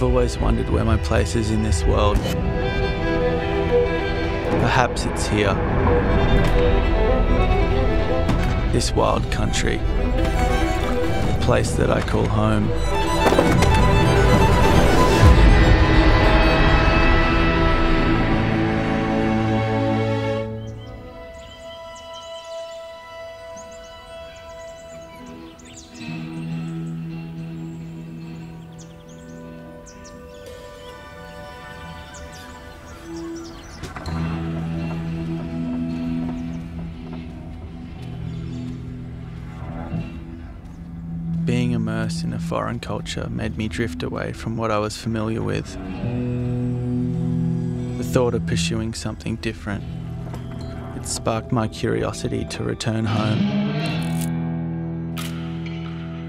always wondered where my place is in this world. Perhaps it's here. This wild country. The place that I call home. Immersed in a foreign culture made me drift away from what I was familiar with. The thought of pursuing something different. It sparked my curiosity to return home,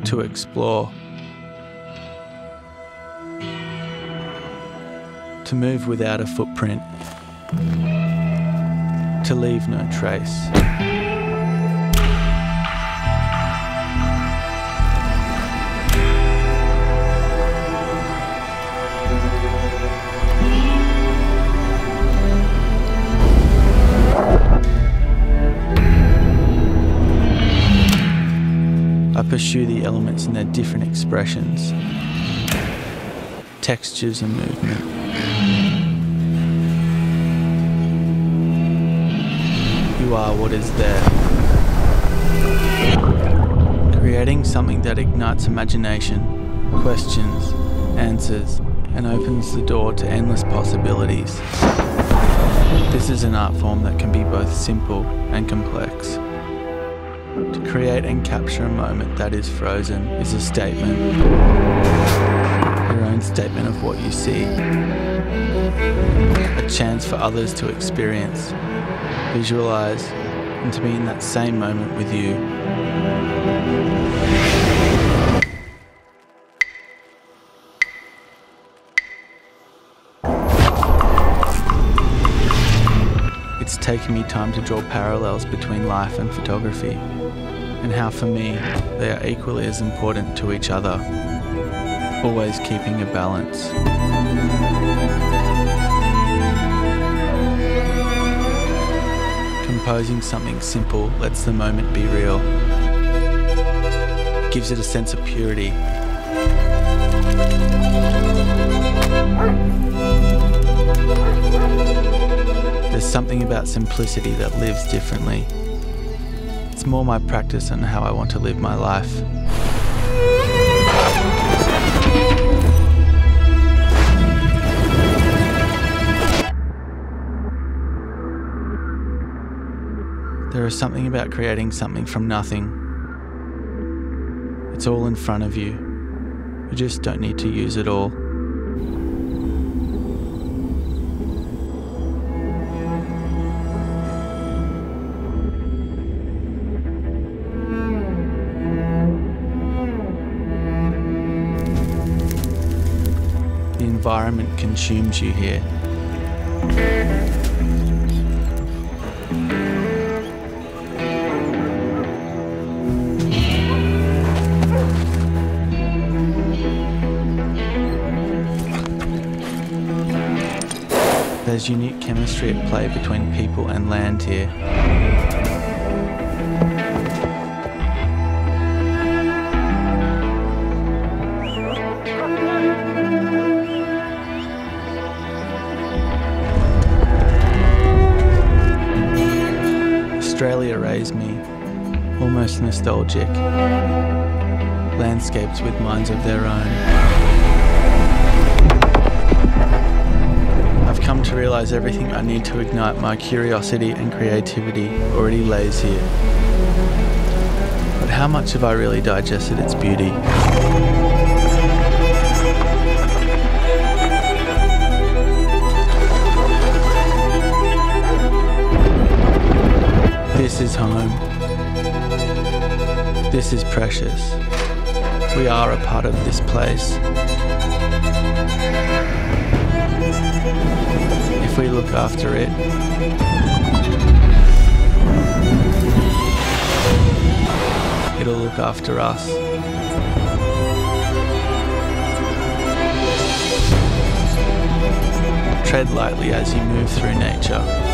to explore, to move without a footprint, to leave no trace. Pursue the elements in their different expressions, textures, and movement. You are what is there. Creating something that ignites imagination, questions, answers, and opens the door to endless possibilities. This is an art form that can be both simple and complex. To create and capture a moment that is frozen is a statement. Your own statement of what you see. A chance for others to experience, visualize, and to be in that same moment with you. Taken me time to draw parallels between life and photography, and how for me they are equally as important to each other, always keeping a balance. Composing something simple lets the moment be real, gives it a sense of purity. Something about simplicity that lives differently. It's more my practice and how I want to live my life. There is something about creating something from nothing. It's all in front of you. You just don't need to use it all. Environment consumes you here. There's unique chemistry at play between people and land here. Me, almost nostalgic. Landscapes with minds of their own. I've come to realize everything I need to ignite my curiosity and creativity already lays here. But how much have I really digested its beauty? This is home. This is precious. We are a part of this place. If we look after it, it'll look after us. Tread lightly as you move through nature.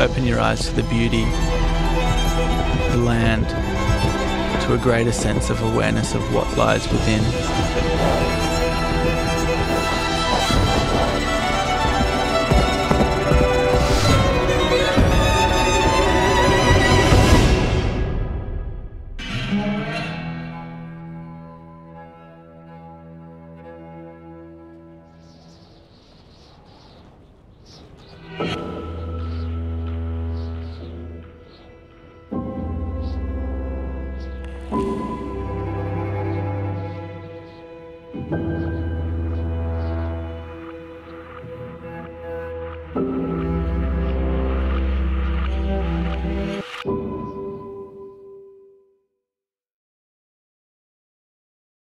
Open your eyes to the beauty, the land, to a greater sense of awareness of what lies within.